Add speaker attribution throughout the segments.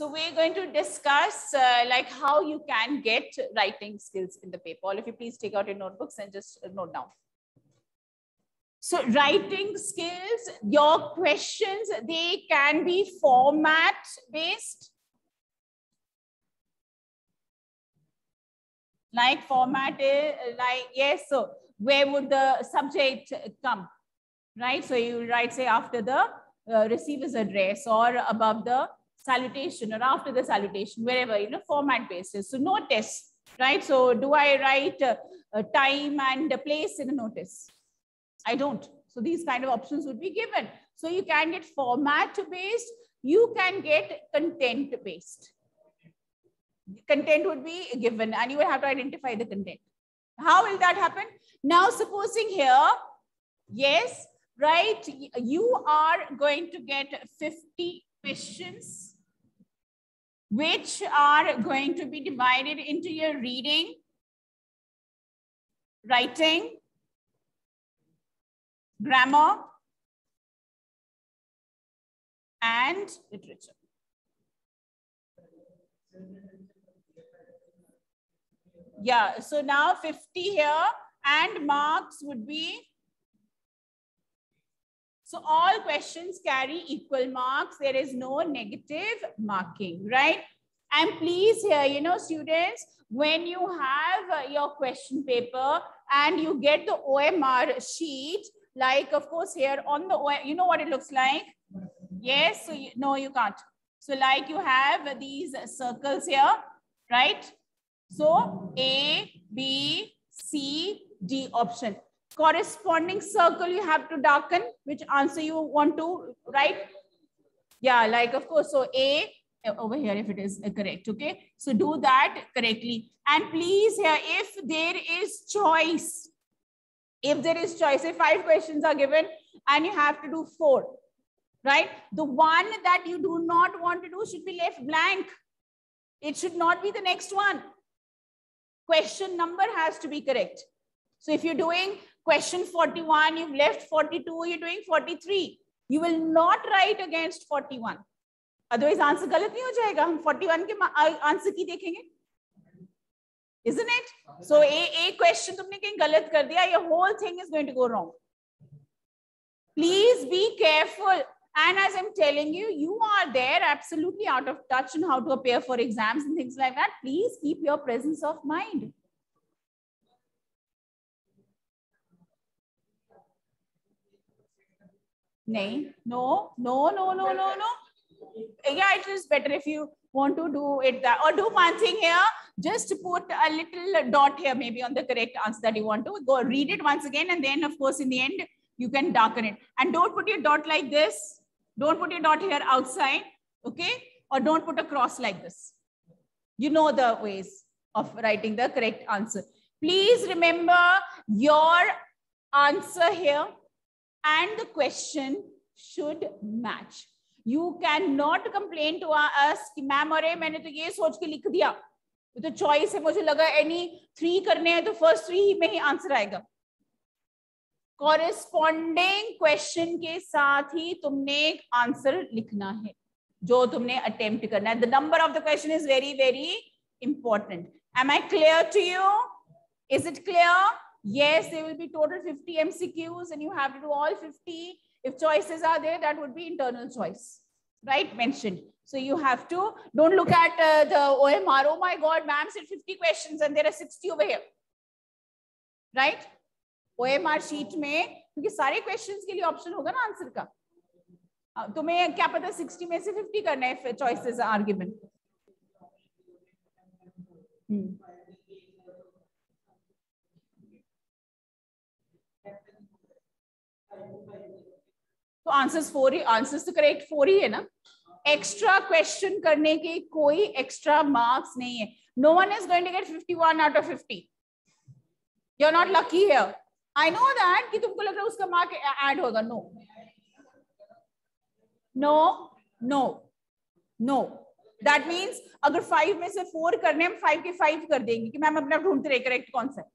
Speaker 1: So we're going to discuss uh, like how you can get writing skills in the paper. All of you please take out your notebooks and just note down. So writing skills, your questions, they can be format based. Like format is like, yes, so where would the subject come? Right, so you write say after the uh, receiver's address or above the salutation or after the salutation, wherever, you know, format basis. So notice, right? So do I write uh, time and place in a notice? I don't. So these kind of options would be given. So you can get format based, you can get content based. Content would be given and you will have to identify the content. How will that happen? Now, supposing here, yes, right, you are going to get 50 questions, which are going to be divided into your reading, writing, grammar, and literature. Yeah, so now 50 here and marks would be, so all questions carry equal marks. There is no negative marking, right? And please here, you know, students, when you have uh, your question paper and you get the OMR sheet, like of course here on the you know what it looks like yes so you, no you can't so like you have these circles here right so a b c d option corresponding circle you have to darken which answer you want to write yeah like of course so a eh, over here if it is eh, correct okay so do that correctly and please here if there is choice if there is choice, if five questions are given and you have to do four, right? The one that you do not want to do should be left blank. It should not be the next one. Question number has to be correct. So if you're doing question 41, you've left 42, you're doing 43. You will not write against 41. Otherwise answer galat nahi ho jayega. Hum 41 ke answer ki dekhenge. isn't it so a a question tumne kahin galat kar diya your whole thing is going to go wrong please be careful and as i'm telling you you are there absolutely out of touch on how to appear for exams and things like that please keep your presence of mind Nahin. No, no, no, no, no, no. Yeah, it is better if you want to do it that or do one thing here. Just put a little dot here maybe on the correct answer that you want to. Go read it once again and then of course in the end you can darken it. And don't put your dot like this. Don't put your dot here outside okay? Or don't put a cross like this. You know the ways of writing the correct answer. Please remember your answer here and the question should match. You cannot complain to us कि ma'am अरे मैंने तो ये सोच के लिख दिया। तो चॉइस है, मुझे लगा एनी थ्री करने हैं तो फ़र्स्ट थ्री में ही आंसर आएगा। कॉरेस्पॉन्डिंग क्वेश्चन के साथ ही तुमने एक आंसर लिखना है, जो तुमने अटेम्प्ट करना है। The number of the question is very very important am I clear to you is it clear yes there will be total 50 mcqs and you have to do all 50 if choices are there that would be internal choice right mentioned So you have to, don't look at uh, the OMR. Oh my God, ma'am said 50 questions and there are 60 over here. Right? OMR sheet में क्योंकि सारे questions के लिए option होगा ना answer का तुम्हें क्या पता 60 में से 50 करना है choices are given. Hmm. तो आंसर्स फोर ही आंसर्स तो करेक्ट फोर ही है ना? एक्स्ट्रा क्वेश्चन करने के कोई एक्स्ट्रा मार्क्स नहीं है। No one is going to get 51 out of 50 you are not lucky here I know that कि तुमको लग रहा है उसका मार्क ऐड होगा। No no no no that means अगर फाइव में से फोर करने हम फाइव के फाइव कर देंगे कि मैम अपना ढूंढते रहे करेक्ट कौन सा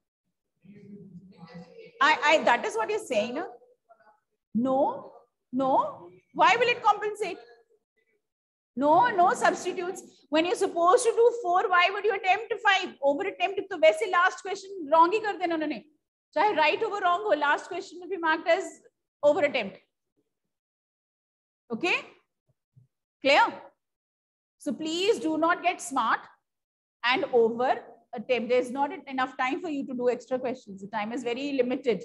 Speaker 1: I, I that is what you're saying. No, no. Why will it compensate? No, no substitutes. When you're supposed to do four, why would you attempt five? Over attempt तो वैसे last question wrong ही कर देना उन्होंने. चाहे right over wrong हो, last question will be marked as over attempt. Okay? Clear? So please do not get smart and over attempt. There's not enough time for you to do extra questions. The time is very limited.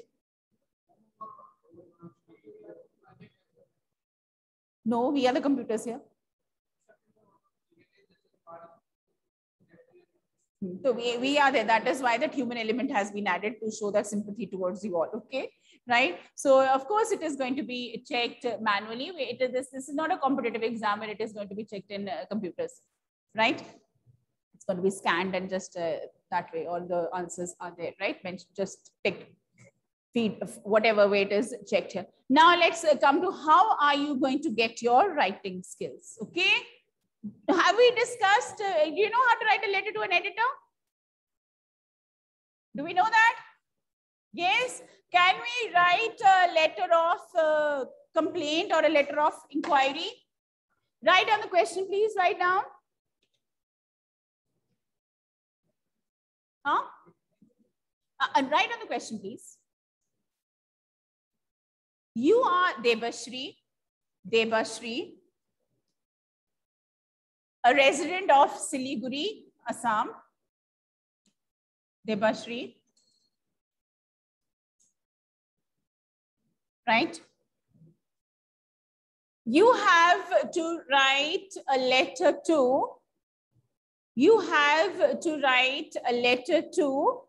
Speaker 1: No, we are the computers here. So we, we are there. That is why that human element has been added to show that sympathy towards you all. Okay, right? So of course it is going to be checked manually. It is this, this is not a competitive exam and it is going to be checked in uh, computers, right? It's going to be scanned and just uh, that way all the answers are there, right? Just pick feed whatever it is checked here. Now let's uh, come to how are you going to get your writing skills, okay? Have we discussed, uh, do you know how to write a letter to an editor? Do we know that? Yes. Can we write a letter of uh, complaint or a letter of inquiry? Write down the question, please. Write down. Huh? Uh, and write down the question, please. You are Debashri, Debashri, a resident of Siliguri, Assam. Debashri. Right? You have to write a letter to, you have to write a letter to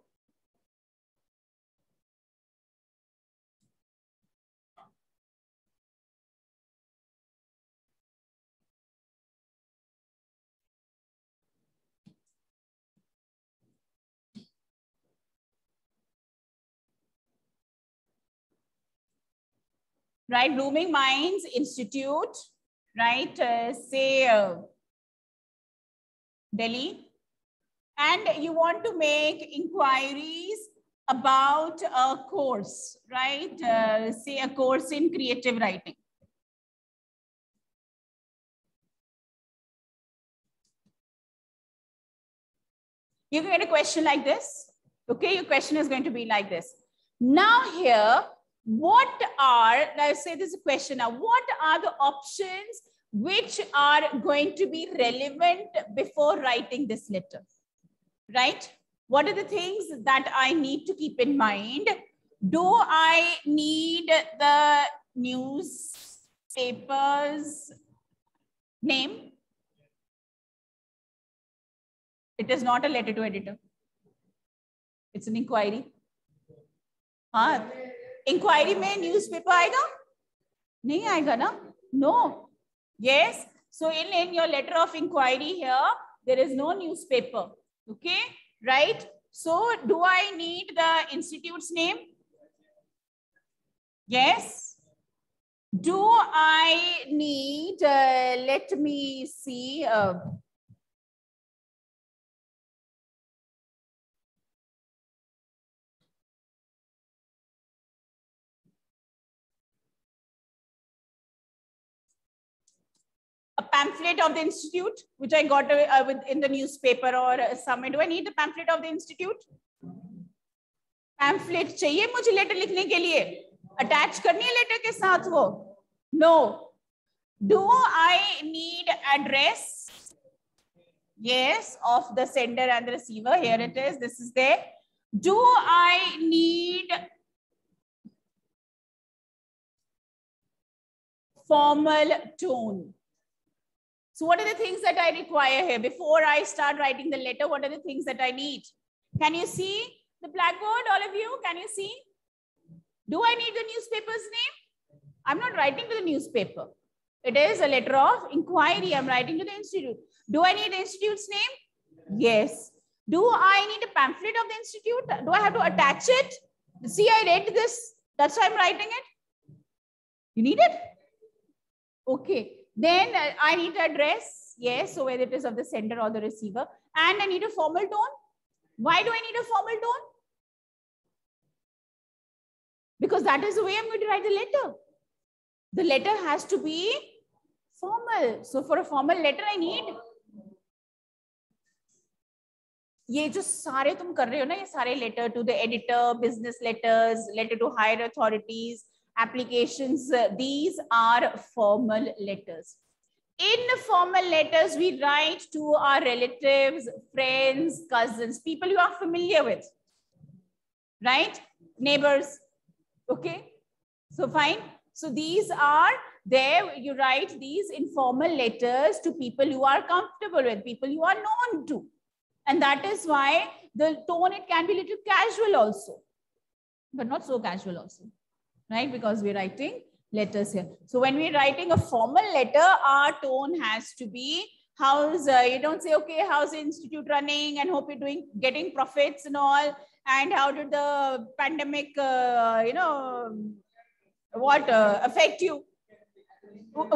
Speaker 1: right? Blooming Minds Institute, right? Uh, say uh, Delhi. And you want to make inquiries about a course, right? Uh, say a course in creative writing. You get a question like this. Okay, your question is going to be like this. Now here, what are, let's say this is a question now, what are the options which are going to be relevant before writing this letter, right? What are the things that I need to keep in mind? Do I need the newspaper's name? It is not a letter to editor. It's an inquiry. Huh? Inquiry में newspaper आएगा? नहीं आएगा ना? No yes so in in your letter of inquiry here there is no newspaper okay right so do I need the institute name yes do I need let me see pamphlet of the institute, which I got uh, with, in the newspaper or uh, somewhere. Do I need the pamphlet of the institute? Pamphlet चाहिए मुझे letter लिखने के लिए attach करनी है letter के साथ वो no do I need address yes of the sender and the receiver here it is this is there do I need formal tone so what are the things that I require here? Before I start writing the letter, what are the things that I need? Can you see the blackboard, all of you? Can you see? Do I need the newspaper's name? I'm not writing to the newspaper. It is a letter of inquiry. I'm writing to the institute. Do I need the institute's name? Yes. Do I need a pamphlet of the institute? Do I have to attach it? See, I read this. That's why I'm writing it. You need it? Okay. Then uh, I need address. Yes, so whether it is of the sender or the receiver. And I need a formal tone. Why do I need a formal tone? Because that is the way I'm going to write the letter. The letter has to be Formal. So for a formal letter, I need ये जो सारे तुम कर रहे हो ना ये सारे letter to the editor business letters letter to higher authorities applications uh, these are formal letters. In formal letters we write to our relatives friends cousins people you are familiar with right? Neighbors okay? So fine. So these are there you write these informal letters to people you are comfortable with people you are known to. And that is why the tone, it can be a little casual also, but not so casual also, right? Because we're writing letters here. So when we're writing a formal letter, our tone has to be how's, uh, you don't say, okay, how's the institute running and hope you're doing, getting profits and all. And how did the pandemic, uh, you know, what uh, affect you?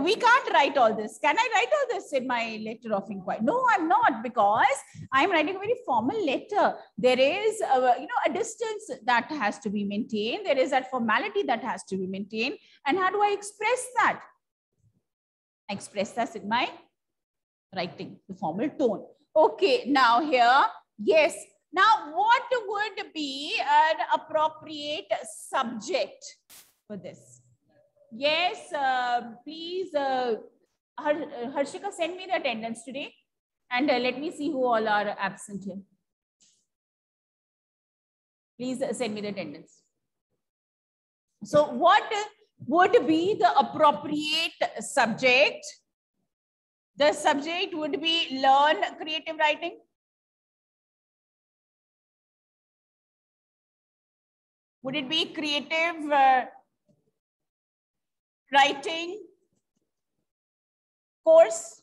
Speaker 1: We can't write all this. Can I write all this in my letter of inquiry? No, I'm not because I'm writing a very formal letter. There is, a, you know, a distance that has to be maintained. There is that formality that has to be maintained. And how do I express that? I express that in my writing, the formal tone. Okay, now here, yes. Now, what would be an appropriate subject for this? Yes, uh, please, uh, Harshika, send me the attendance today. And uh, let me see who all are absent here. Please send me the attendance. So what would be the appropriate subject? The subject would be learn creative writing. Would it be creative uh, writing course.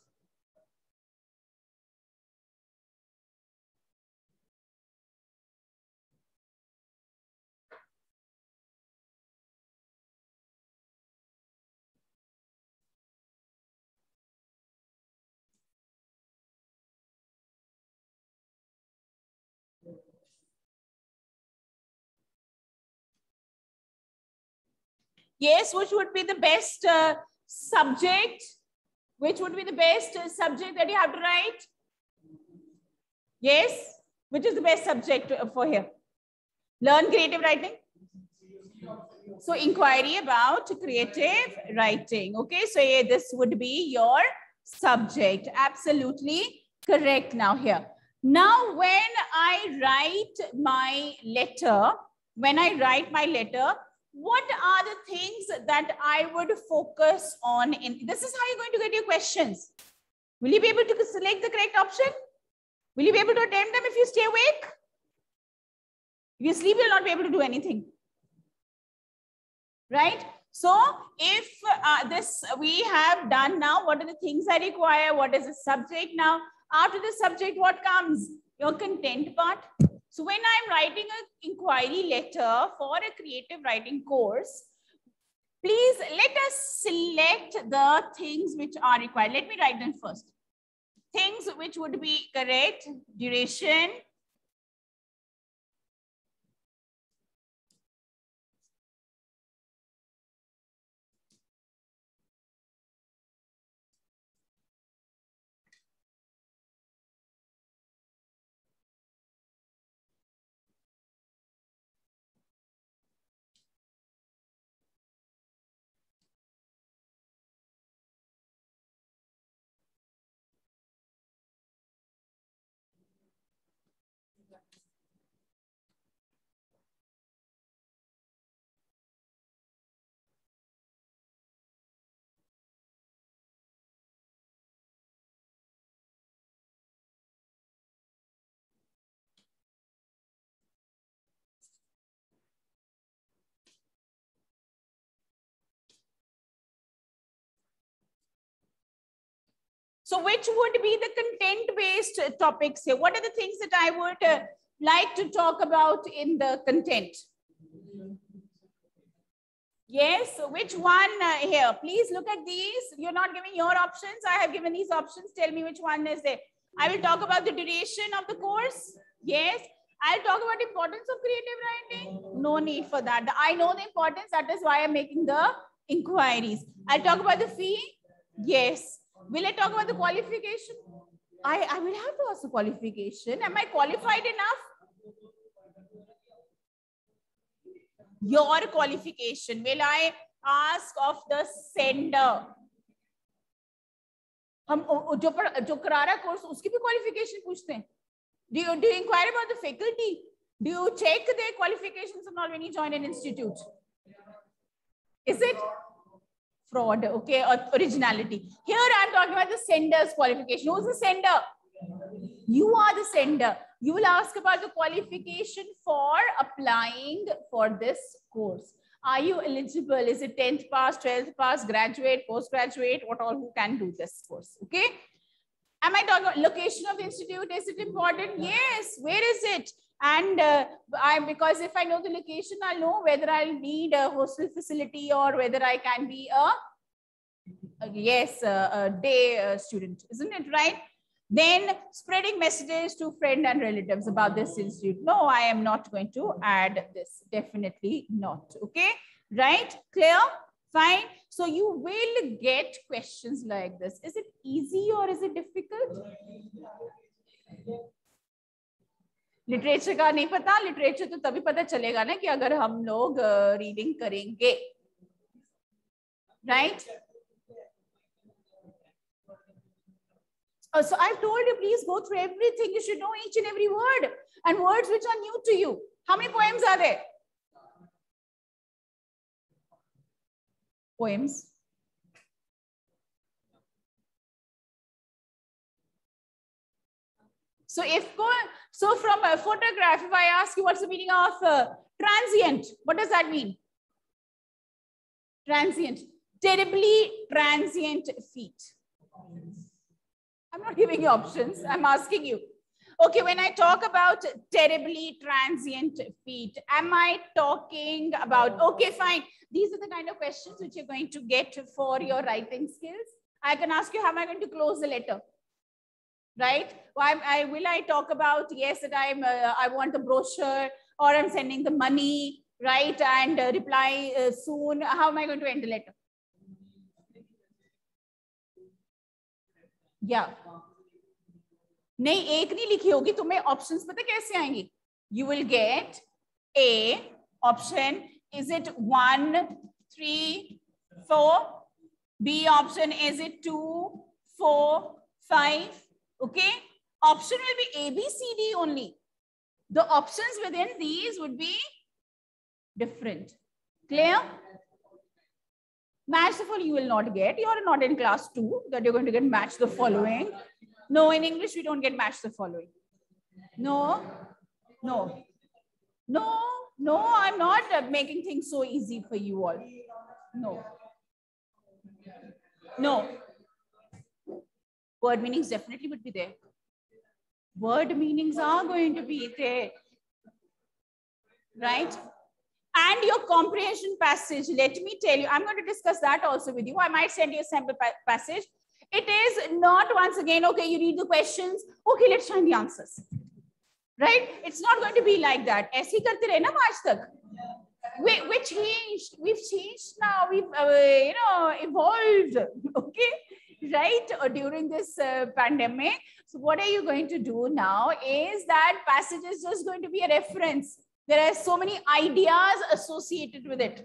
Speaker 1: Yes, which would be the best uh, subject? Which would be the best uh, subject that you have to write? Yes, which is the best subject uh, for here? Learn creative writing. So inquiry about creative writing. Okay, so yeah, this would be your subject. Absolutely correct now here. Now, when I write my letter, when I write my letter, what are the things that I would focus on in this is how you're going to get your questions. Will you be able to select the correct option? Will you be able to attempt them if you stay awake? If you sleep, you'll not be able to do anything. Right? So if uh, this we have done now, what are the things I require? What is the subject now? After the subject, what comes? Your content part. So when I'm writing an inquiry letter for a creative writing course, please let us select the things which are required. Let me write them first. Things which would be correct, duration, So which would be the content-based topics here? What are the things that I would uh, like to talk about in the content? Yes, so which one uh, here? Please look at these. You're not giving your options. I have given these options. Tell me which one is there. I will talk about the duration of the course. Yes. I'll talk about importance of creative writing. No need for that. I know the importance. That is why I'm making the inquiries. I'll talk about the fee. Yes. Will I talk about the qualification? I, I will have to ask the qualification. Am I qualified enough? Your qualification. Will I ask of the sender? हम जो पर, जो करा रहा course उसकी भी qualification पूछते हैं do you do you inquire about the faculty do you check their qualifications and all when you join an institute is it fraud okay or originality here i'm talking about the sender's qualification who's the sender you are the sender you will ask about the qualification for applying for this course are you eligible? Is it 10th pass, 12th pass, graduate, postgraduate, what all who can do this course? Okay. Am I talking about location of institute? Is it important? Yes. Where is it? And uh, I, because if I know the location, I'll know whether I'll need a hostel facility or whether I can be a, a yes, a, a day uh, student, isn't it right? Then spreading messages to friends and relatives about this institute. No, I am not going to add this. Definitely not. Okay. Right? Clear? Fine. So you will get questions like this. Is it easy or is it difficult? Literature का नहीं पता literature तो तभी पता चलेगा ना कि अगर हम लोग रीडिंग करेंगे right right? Uh, so I've told you, please go through everything. You should know each and every word and words which are new to you. How many poems are there? Poems. So if so from a photograph, if I ask you what's the meaning of uh, transient, what does that mean? Transient, terribly transient feet. I'm not giving you options. I'm asking you. Okay, when I talk about terribly transient feet, am I talking about, okay, fine. These are the kind of questions which you're going to get for your writing skills. I can ask you, how am I going to close the letter? Right? Well, I, will I talk about, yes, that I'm, uh, I want a brochure or I'm sending the money, right? And uh, reply uh, soon. How am I going to end the letter? या नहीं एक नहीं लिखी होगी तुम्हें options पता कैसे आएंगी you will get A option is it one three four B option is it two four five okay option will be A, B, C, D only. The options within these would be different. Clear? Match the following you will not get. You are not in class 2 that you're going to get match the following. No, in English we don't get match the following. No, no, no, no, I'm not making things so easy for you all. No, no. Word meanings definitely would be there. Word meanings are going to be there. Right? and your comprehension passage let me tell you i'm going to discuss that also with you. I might send you a sample pa passage. It is not once again okay you read the questions. Okay let's find the answers right? It's not going to be like that. we, we changed we've changed now we've uh, you know evolved okay right during this uh, pandemic so what are you going to do now is that passage is just going to be a reference there are so many ideas associated with it.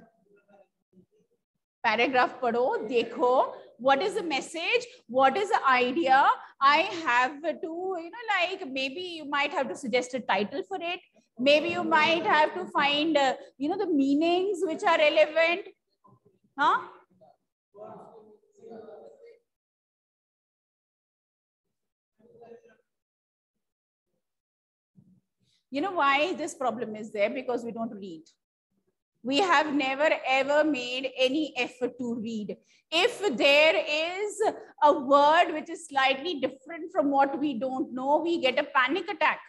Speaker 1: Paragraph padho, dekho, what is the message? What is the idea? I have to, you know, like maybe you might have to suggest a title for it. Maybe you might have to find, uh, you know, the meanings which are relevant. Huh? You know why this problem is there? Because we don't read. We have never ever made any effort to read. If there is a word which is slightly different from what we don't know, we get a panic attack.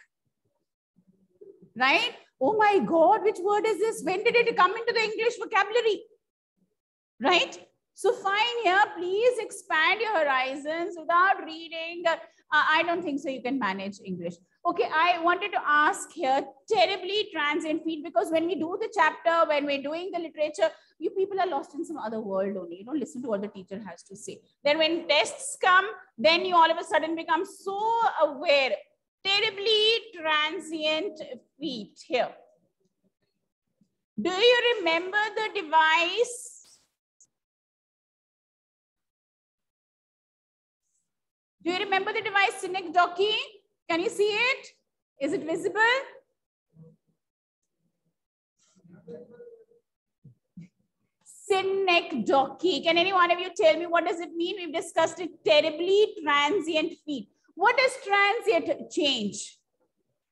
Speaker 1: Right? Oh my God, which word is this? When did it come into the English vocabulary? Right? So fine here, please expand your horizons without reading. Uh, I don't think so you can manage English. Okay, I wanted to ask here, terribly transient feet, because when we do the chapter, when we're doing the literature, you people are lost in some other world only. You don't listen to what the teacher has to say. Then when tests come, then you all of a sudden become so aware. Terribly transient feet here. Do you remember the device? Do you remember the device Cynic synecdoche? Can you see it? Is it visible? Synecdoche. Can any one of you tell me what does it mean? We've discussed it terribly transient feet. What does transient change?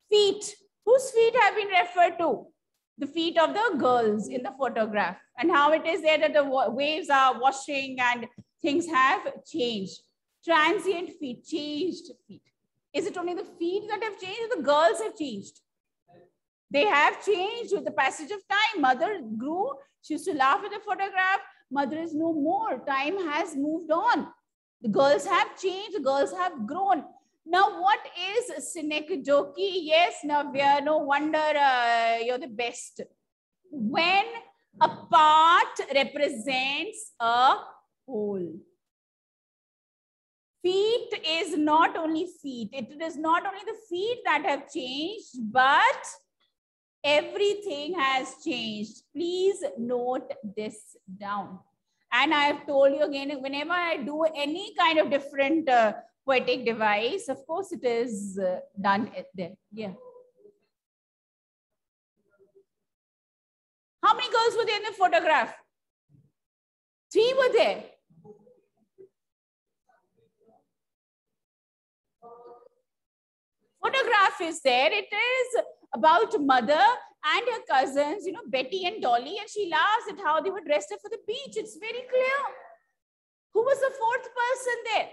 Speaker 1: Feet. Whose feet have been referred to? The feet of the girls in the photograph and how it is there that the waves are washing and things have changed. Transient feet, changed feet. Is it only the feet that have changed? The girls have changed. They have changed with the passage of time. Mother grew. She used to laugh at the photograph. Mother is no more. Time has moved on. The girls have changed. The girls have grown. Now, what is synecdoche? Yes, Navya, no wonder uh, you're the best. When a part represents a whole. Feet is not only feet. It is not only the feet that have changed, but everything has changed. Please note this down. And I have told you again, whenever I do any kind of different uh, poetic device, of course it is uh, done there. Yeah. How many girls were there in the photograph? Three were there. Photograph is there. It is about mother and her cousins, you know, Betty and Dolly, and she laughs at how they were dressed up for the beach. It's very clear. Who was the fourth person there?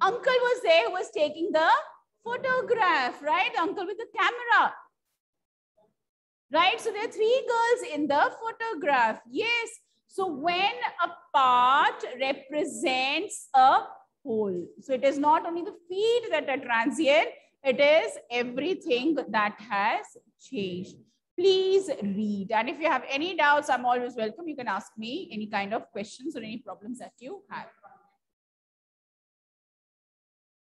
Speaker 1: Uncle was there who was taking the photograph, right? Uncle with the camera. Right? So there are three girls in the photograph. Yes. So when a part represents a whole. So it is not only the feet that are transient, it is everything that has changed. Please read. And if you have any doubts, I'm always welcome. You can ask me any kind of questions or any problems that you have.